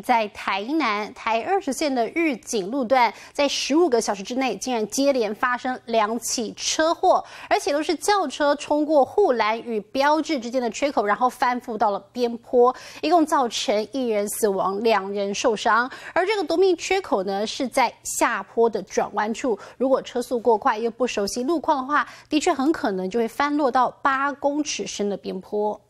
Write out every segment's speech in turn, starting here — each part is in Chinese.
在台南台二十线的日景路段，在十五个小时之内，竟然接连发生两起车祸，而且都是轿车冲过护栏与标志之间的缺口，然后翻覆到了边坡，一共造成一人死亡，两人受伤。而这个夺命缺口呢，是在下坡的转弯处，如果车速过快又不熟悉路况的话，的确很可能就会翻落到八公尺深的边坡。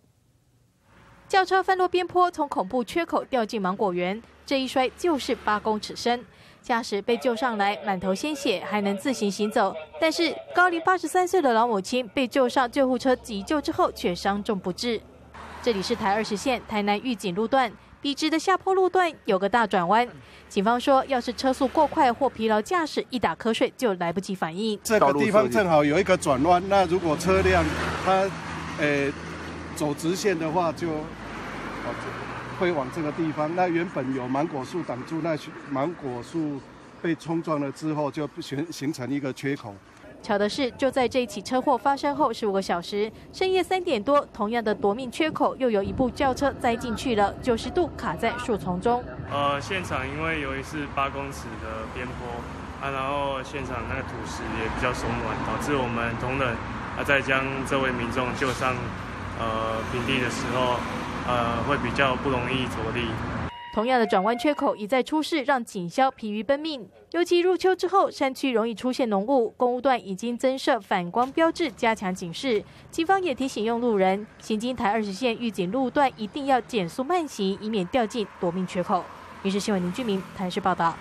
轿车翻落边坡，从恐怖缺口掉进芒果园，这一摔就是八公尺深。驾驶被救上来，满头鲜血，还能自行行走。但是高龄八十三岁的老母亲被救上救护车急救之后，却伤重不治。这里是台二十线台南预警路段，笔直的下坡路段有个大转弯。警方说，要是车速过快或疲劳驾驶，一打瞌睡就来不及反应。这个地方正好有一个转弯，那如果车辆它呃走直线的话，就会往这个地方。那原本有芒果树挡住，那芒果树被冲撞了之后，就形形成一个缺口。巧的是，就在这一起车祸发生后十五个小时，深夜三点多，同样的夺命缺口又有一部轿车栽进去了，九十度卡在树丛中。呃，现场因为由于是八公尺的边坡啊，然后现场那个土石也比较松软，导致我们同仁啊在将这位民众救上呃平地的时候。会比较不容易着力。同样的转弯缺口一再出事，让警消疲于奔命。尤其入秋之后，山区容易出现浓雾，公务段已经增设反光标志，加强警示。警方也提醒用路人，行经台二十线预警路段，一定要减速慢行，以免掉进夺命缺口。于是新闻林居民台视报道。